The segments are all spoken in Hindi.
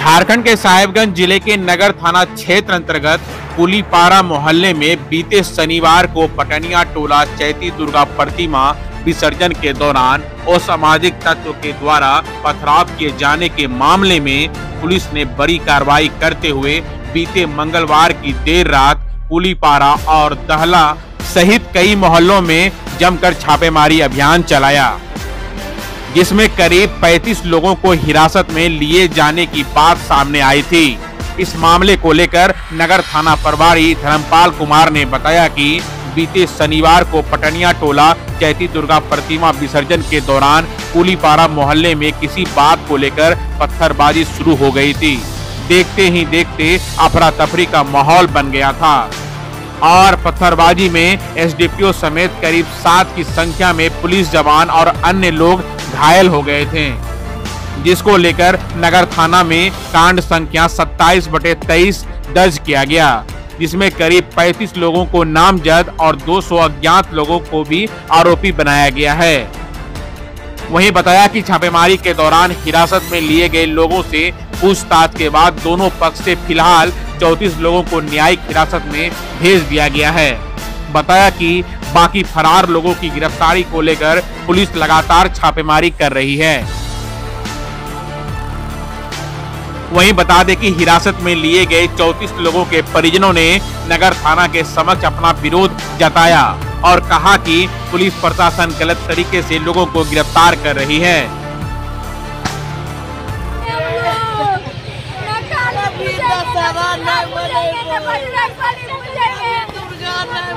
झारखंड के साहेबगंज ज़िले के नगर थाना क्षेत्र अंतर्गत पुलीपारा मोहल्ले में बीते शनिवार को पटनिया टोला चैती दुर्गा प्रतिमा विसर्जन के दौरान असामाजिक तत्व के द्वारा पथराव किए जाने के मामले में पुलिस ने बड़ी कार्रवाई करते हुए बीते मंगलवार की देर रात पुलीपारा और दहला सहित कई मोहल्लों में जमकर छापेमारी अभियान चलाया। जिसमें करीब 35 लोगों को हिरासत में लिए जाने की बात सामने आई थी। इस मामले को लेकर नगर थाना प्रभारी धर्मपाल कुमार ने बताया कि बीते शनिवार को पटनिया टोला चैती दुर्गा प्रतिमा विसर्जन के दौरान कुलीपारा मोहल्ले में किसी बात को लेकर पत्थरबाजी शुरू हो गई थी। देखते ही देखते अफरा तफरी का माहौल बन गया था। और पत्थरबाजी में एसडीपीओ समेत करीब सात की संख्या में पुलिस जवान और अन्य लोग घायल हो गए थे, जिसको लेकर नगर थाना में कांड संख्या 27 बटे तेईस दर्ज किया गया, जिसमें करीब 35 लोगों को नामजद और 200 अज्ञात लोगों को भी आरोपी बनाया गया है। वहीं बताया कि छापेमारी के दौरान हिरासत में लिए गए लोगों से पूछताछ के बाद दोनों पक्ष से फ़िलहाल 34 लोगों को न्यायिक हिरासत में भेज दिया गया है। बताया कि बाकी फरार लोगों की गिरफ्तारी को लेकर पुलिस लगातार छापेमारी कर रही है वहीं बता दें कि हिरासत में लिए गए 34 लोगों के परिजनों ने नगर थाना के समक्ष अपना विरोध जताया और कहा कि पुलिस प्रशासन गलत तरीके से लोगों को गिरफ़्तार कर रही है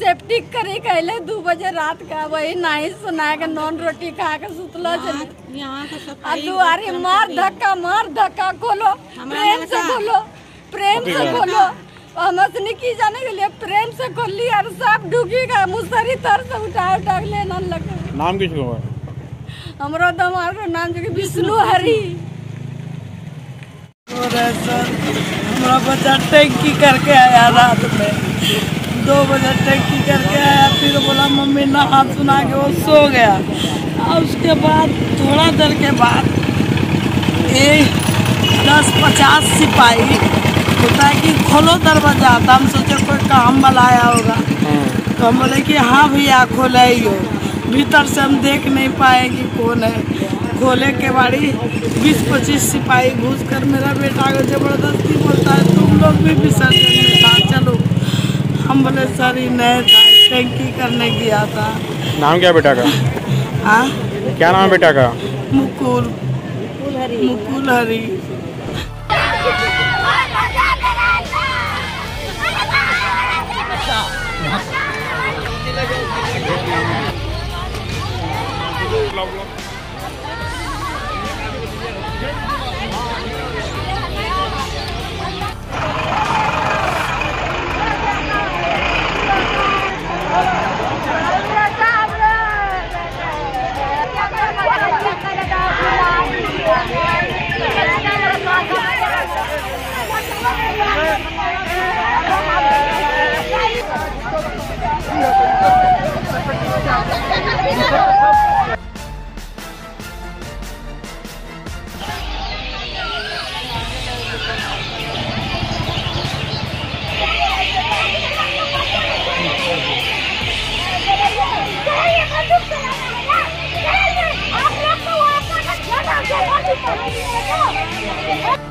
सेफ्टी करे कहले दू बजे रात का वही नहीं सुना के नॉन रोटी खा के सुतलो छे आ दुआरी मार धक्का मार धक्का खोलो प्रेम से खोलो प्रेम से खोलो हम असनी की जाने के लिए प्रेम से खोली और सब डूबी का मुसरी तर से उठा उठा के ले नान लगे। नाम किस हमरो दामाद के नाम जो विष्णु हरी। हमारा बच्चा टैंकी करके आया रात में। दो बजे टैंकी करके आया फिर बोला मम्मी नहा सुना के वो सो गया। और उसके बाद थोड़ा देर के बाद एक दस पचास सिपाही होता है कि खोलो दरवाज़ा तो हम सोचे कोई काम वाला आया होगा। तो हम बोले कि हाँ भैया खोले ही हो। भीतर से हम देख नहीं पाए कि कौन है। खोले के बाड़ी बीस पच्चीस सिपाही घुस कर मेरा बेटा को ज़बरदस्ती बोलता है तुम लोग भी विसर्जन में नहीं था टैंकी करने गया था। नाम क्या बेटा का? हाँ? क्या नाम है बेटा का? मुकुल। मुकुल हरी। आप लोग やった!